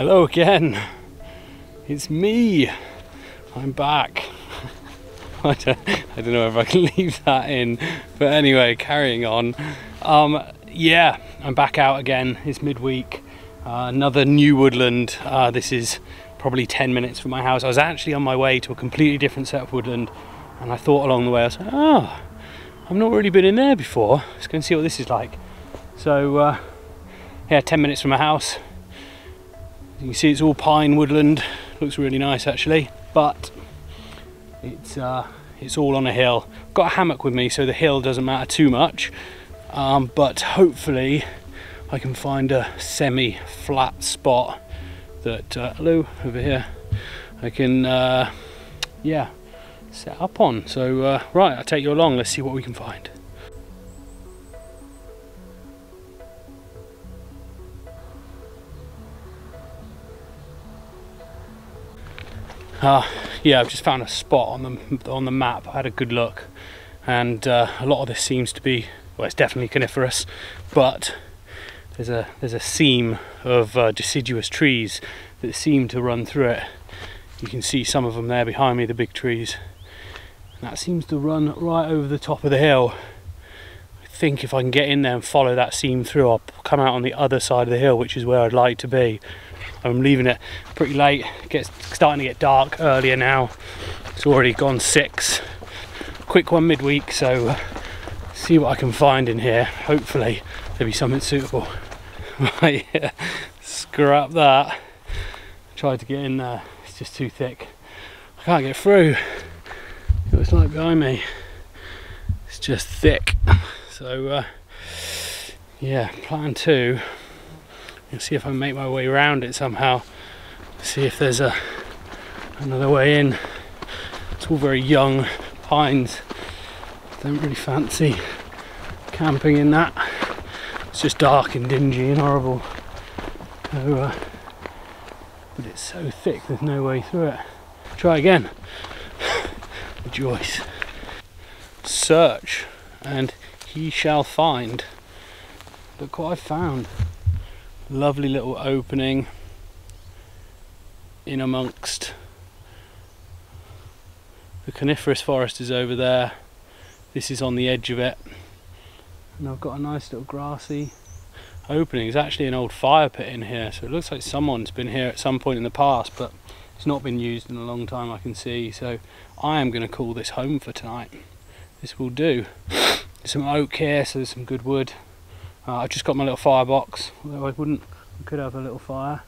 Hello again. It's me. I'm back. I don't, know if I can leave that in, but anyway, carrying on. Um, yeah, I'm back out again. It's midweek. Uh, another new woodland. Uh, this is probably 10 minutes from my house. I was actually on my way to a completely different set of woodland, and I thought along the way, I was like, oh, I've not really been in there before. Let's go and see what this is like. So, uh, yeah, 10 minutes from my house. You can see it's all pine woodland. Looks really nice actually, but it's uh, it's all on a hill. Got a hammock with me, so the hill doesn't matter too much. Um, but hopefully, I can find a semi-flat spot that uh, hello over here. I can uh, yeah set up on. So uh, right, I'll take you along. Let's see what we can find. Uh, yeah, I've just found a spot on the on the map. I had a good look, and uh, a lot of this seems to be well, it's definitely coniferous, but there's a there's a seam of uh, deciduous trees that seem to run through it. You can see some of them there behind me, the big trees. And that seems to run right over the top of the hill. I think if I can get in there and follow that seam through, I'll come out on the other side of the hill, which is where I'd like to be. I'm leaving it pretty late. It's starting to get dark earlier now. It's already gone six. Quick one midweek, so uh, see what I can find in here. Hopefully there'll be something suitable. Right, yeah. scrap that. Tried to get in there. It's just too thick. I can't get through. It's like behind me. It's just thick. So uh, yeah, plan two and see if I make my way around it somehow. See if there's a another way in. It's all very young pines. Don't really fancy camping in that. It's just dark and dingy and horrible. So, uh, but it's so thick there's no way through it. Try again. Rejoice. Search and he shall find. Look what I found lovely little opening in amongst the coniferous forest is over there. This is on the edge of it. And I've got a nice little grassy opening. It's actually an old fire pit in here so it looks like someone's been here at some point in the past but it's not been used in a long time I can see. So I am going to call this home for tonight. This will do. Some oak here so there's some good wood uh, I've just got my little firebox, although I wouldn't, I could have a little fire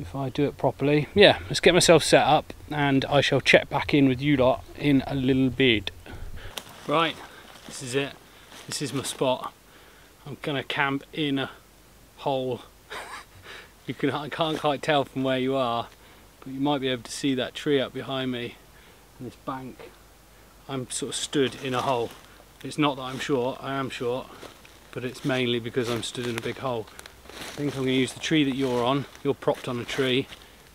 if I do it properly. Yeah, let's get myself set up and I shall check back in with you lot in a little bit. Right, this is it. This is my spot. I'm gonna camp in a hole. you can I can't quite tell from where you are, but you might be able to see that tree up behind me and this bank. I'm sort of stood in a hole. It's not that I'm short, I am short, but it's mainly because I'm stood in a big hole. I think I'm going to use the tree that you're on, you're propped on a tree,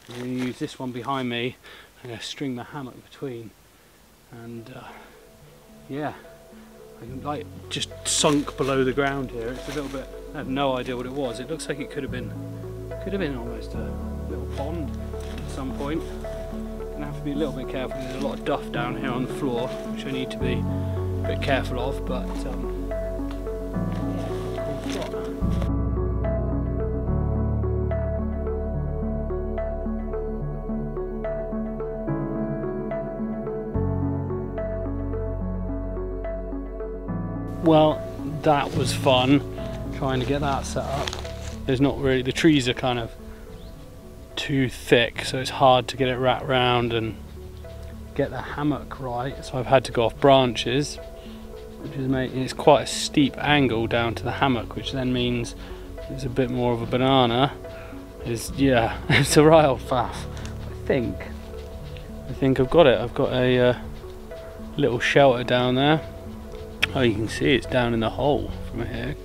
I'm going to use this one behind me, I'm going to string the hammock between, and uh, yeah, I'm like just sunk below the ground here, it's a little bit, I have no idea what it was, it looks like it could have been, could have been almost a little pond at some point. Going to have to be a little bit careful, there's a lot of duff down here on the floor, which I need to be a bit careful of, but um, well that was fun trying to get that set up. There's not really the trees are kind of too thick so it's hard to get it wrapped around and get the hammock right. So I've had to go off branches which is made it's quite a steep angle down to the hammock which then means it's a bit more of a banana. Is yeah it's a right old faff I think. I think I've got it. I've got a uh, little shelter down there Oh, you can see it's down in the hole from here.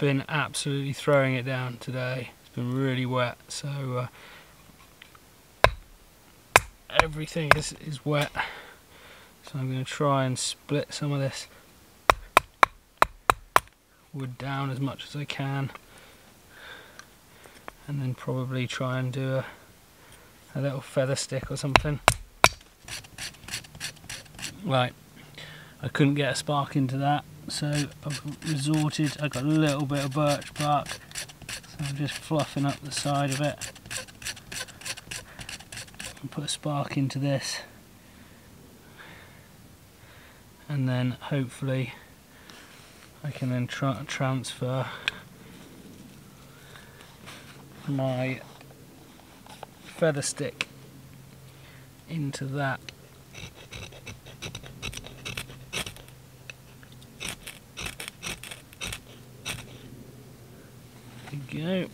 Been absolutely throwing it down today. It's been really wet, so uh, everything is, is wet. So I'm going to try and split some of this wood down as much as I can and then probably try and do a, a little feather stick or something. Right, I couldn't get a spark into that so I've resorted, I've got a little bit of birch bark so I'm just fluffing up the side of it. And put a spark into this. And then hopefully I can then tra transfer my feather stick into that go.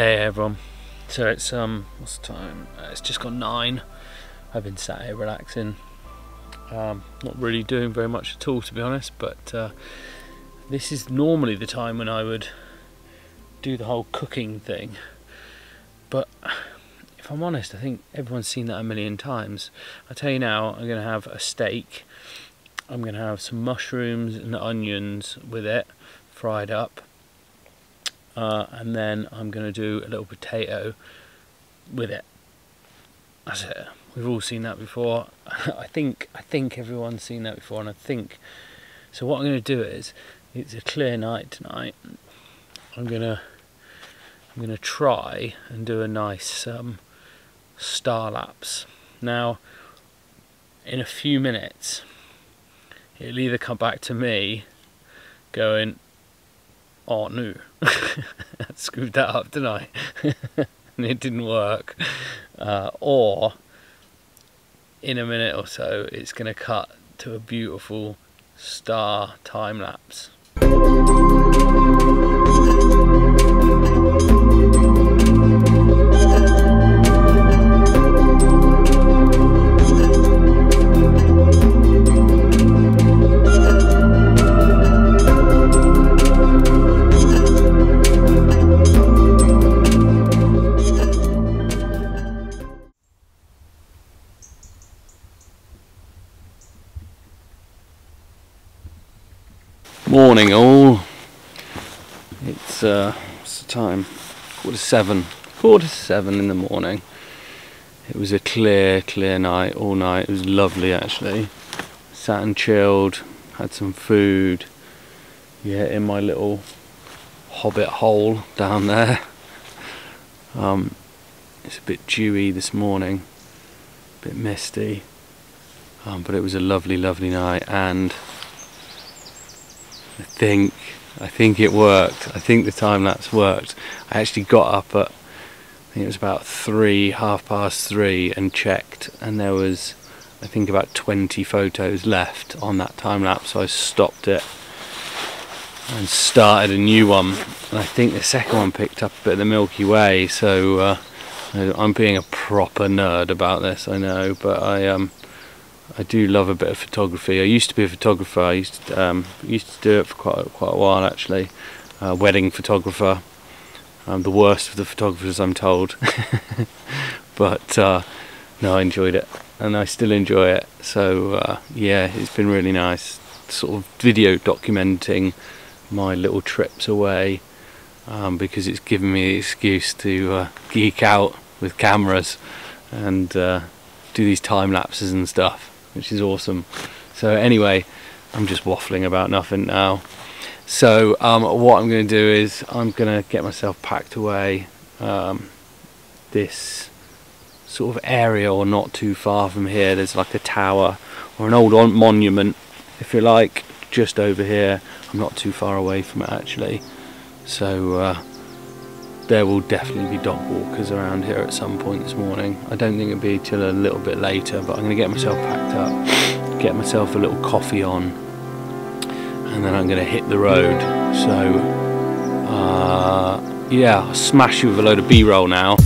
Hey everyone, so it's um, what's the time? Uh, it's just gone nine. I've been sat here relaxing, um, not really doing very much at all to be honest. But uh, this is normally the time when I would do the whole cooking thing. But if I'm honest, I think everyone's seen that a million times. I tell you now, I'm gonna have a steak. I'm gonna have some mushrooms and onions with it, fried up uh, and then I'm going to do a little potato with it. That's it. We've all seen that before. I think I think everyone's seen that before, and I think so. What I'm going to do is, it's a clear night tonight. I'm gonna I'm gonna try and do a nice um, star lapse. Now, in a few minutes, it'll either come back to me going, oh no, I screwed that up, didn't I? and it didn't work. Uh, or in a minute or so, it's going to cut to a beautiful star time lapse. It's uh what's the time? Quarter seven. Quarter seven in the morning. It was a clear, clear night all night. It was lovely actually. Sat and chilled, had some food. Yeah, in my little hobbit hole down there. Um it's a bit dewy this morning, a bit misty. Um, but it was a lovely, lovely night and I think I think it worked. I think the time lapse worked. I actually got up at I think it was about three, half past three, and checked, and there was I think about 20 photos left on that time lapse. So I stopped it and started a new one. And I think the second one picked up a bit of the Milky Way. So uh, I'm being a proper nerd about this, I know, but I um I do love a bit of photography. I used to be a photographer. I used to, um, used to do it for quite quite a while actually. Uh, wedding photographer. I'm the worst of the photographers, I'm told. but uh, no, I enjoyed it, and I still enjoy it. So uh, yeah, it's been really nice. Sort of video documenting my little trips away um, because it's given me the excuse to uh, geek out with cameras and uh, do these time lapses and stuff, which is awesome. So anyway, I'm just waffling about nothing now. So um, what I'm going to do is I'm going to get myself packed away. Um, this sort of area or not too far from here there's like a tower or an old monument if you like just over here I'm not too far away from it actually so uh, there will definitely be dog walkers around here at some point this morning. I don't think it'll be till a little bit later but I'm going to get myself packed up get myself a little coffee on and then I'm going to hit the road. So uh, yeah I'll smash you with a load of b-roll now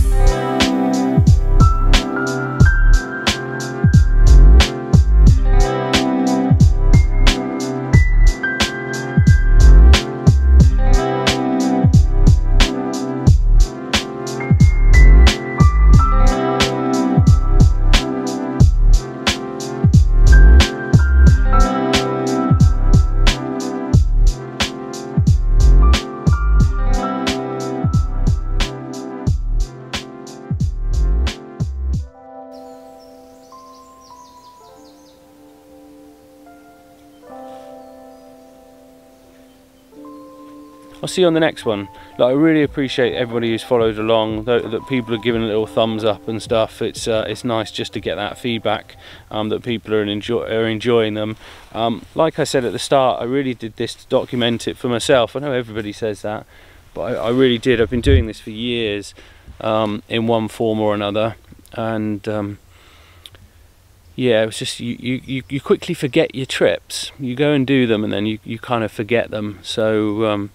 see you on the next one. Like, I really appreciate everybody who's followed along, that, people are giving a little thumbs up and stuff. It's uh, it's nice just to get that feedback um, that people are, enjoy are enjoying them. Um, like I said at the start, I really did this to document it for myself. I know everybody says that, but I, I really did. I've been doing this for years um, in one form or another, and um, yeah, it was just you, you, you quickly forget your trips. You go and do them, and then you, you kind of forget them. So um,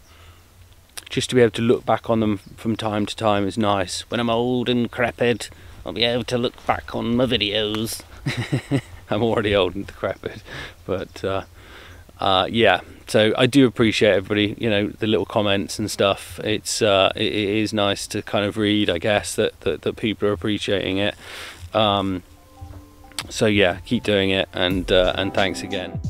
just to be able to look back on them from time to time is nice. When I'm old and decrepit, I'll be able to look back on my videos. I'm already old and decrepit, but uh, uh, yeah. So I do appreciate everybody, you know, the little comments and stuff. It's uh, it, it is nice to kind of read, I guess, that that, that people are appreciating it. Um, so yeah, keep doing it, and uh, and thanks again.